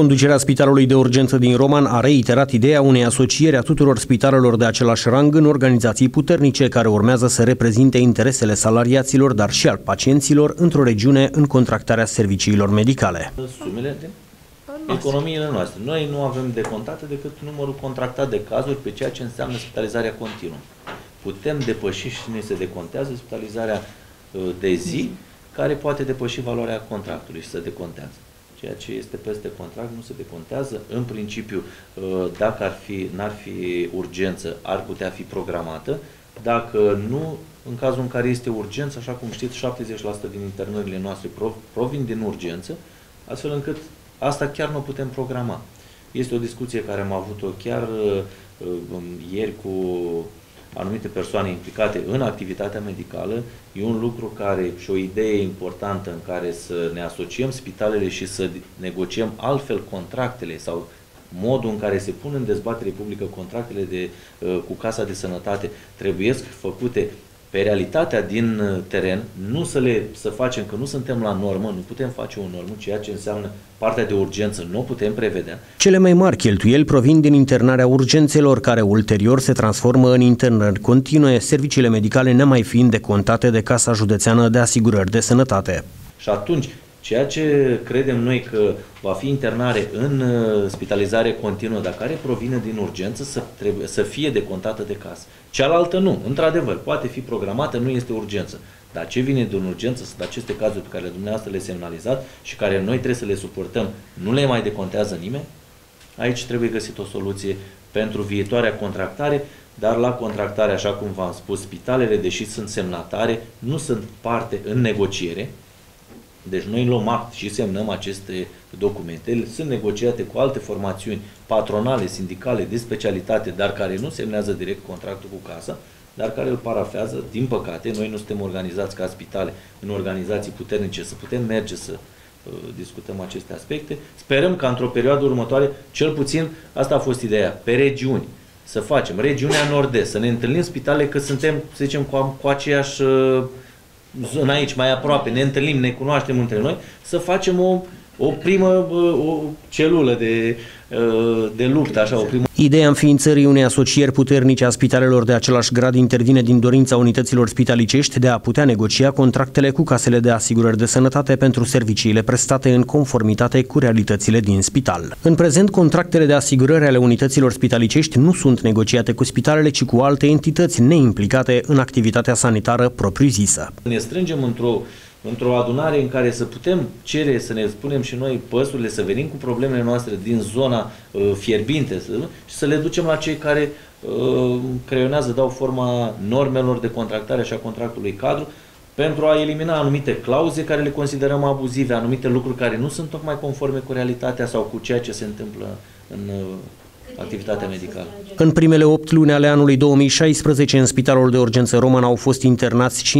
Conducerea Spitalului de Urgență din Roman a reiterat ideea unei asocieri a tuturor spitalelor de același rang în organizații puternice care urmează să reprezinte interesele salariaților, dar și al pacienților într-o regiune în contractarea serviciilor medicale. Sumele de economiile noastre. Noi nu avem decontate decât numărul contractat de cazuri pe ceea ce înseamnă spitalizarea continuă. Putem depăși și ne se decontează spitalizarea uh, de zi, care poate depăși valoarea contractului și să decontează ceea ce este peste contract nu se decontează. În principiu, uh, dacă ar fi, n-ar fi urgență, ar putea fi programată. Dacă nu, în cazul în care este urgență, așa cum știți, 70% din internările noastre provin din urgență, astfel încât asta chiar nu o putem programa. Este o discuție care am avut-o chiar uh, uh, ieri cu anumite persoane implicate în activitatea medicală, e un lucru care și o idee importantă în care să ne asociem spitalele și să negociem altfel contractele sau modul în care se pun în dezbatere publică contractele de, uh, cu Casa de Sănătate. Trebuie făcute pe realitatea din uh, teren, nu să le să facem că nu suntem la normă, nu putem face o normă, ceea ce înseamnă partea de urgență nu o putem prevedea. Cele mai mari cheltuieli provin din internarea urgențelor, care ulterior se transformă în internări continue, serviciile medicale nemai fiind decontate de Casa Județeană de Asigurări de Sănătate. Și atunci, Ceea ce credem noi că va fi internare în uh, spitalizare continuă, dar care provine din urgență, să, trebuie, să fie decontată de casă. Cealaltă nu. Într-adevăr, poate fi programată, nu este urgență. Dar ce vine din urgență sunt aceste cazuri pe care dumneavoastră le semnalizat și care noi trebuie să le suportăm, nu le mai decontează nimeni? Aici trebuie găsit o soluție pentru viitoarea contractare, dar la contractare, așa cum v-am spus, spitalele, deși sunt semnatare, nu sunt parte în negociere, deci noi luăm act și semnăm aceste documente, sunt negociate cu alte formațiuni patronale, sindicale, de specialitate, dar care nu semnează direct contractul cu casa, dar care îl parafează, din păcate, noi nu suntem organizați ca spitale în organizații puternice să putem merge să uh, discutăm aceste aspecte. Sperăm ca într-o perioadă următoare, cel puțin, asta a fost ideea, pe regiuni, să facem. Regiunea nord-est, să ne întâlnim spitale că suntem, să zicem, cu, cu aceeași uh, zona aici, mai aproape, ne întâlnim, ne cunoaștem între noi, să facem o, o primă o celulă de, de luptă, așa, o primă Ideea înființării unei asocieri puternice a spitalelor de același grad intervine din dorința unităților spitalicești de a putea negocia contractele cu casele de asigurări de sănătate pentru serviciile prestate în conformitate cu realitățile din spital. În prezent, contractele de asigurări ale unităților spitalicești nu sunt negociate cu spitalele, ci cu alte entități neimplicate în activitatea sanitară propriu-zisă. Ne strângem într-o într-o adunare în care să putem cere, să ne spunem și noi păsurile, să venim cu problemele noastre din zona uh, fierbinte să, și să le ducem la cei care uh, creionează, dau forma normelor de contractare și a contractului cadru pentru a elimina anumite clauze care le considerăm abuzive, anumite lucruri care nu sunt tocmai conforme cu realitatea sau cu ceea ce se întâmplă în uh, activitatea medicală. În primele 8 luni ale anului 2016, în Spitalul de Urgență Roman au fost internați 15.215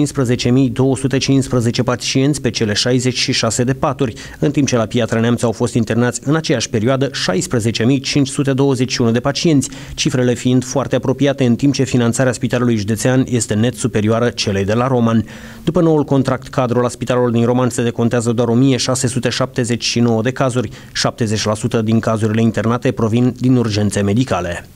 pacienți pe cele 66 de paturi, în timp ce la Piatra Neamț au fost internați în aceeași perioadă 16.521 de pacienți, cifrele fiind foarte apropiate, în timp ce finanțarea Spitalului Județean este net superioară celei de la Roman. După noul contract cadru la Spitalul din Roman se decontează doar 1679 de cazuri, 70% din cazurile internate provin din urgență urgențe medicale.